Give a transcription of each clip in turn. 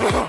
Ugh!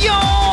有。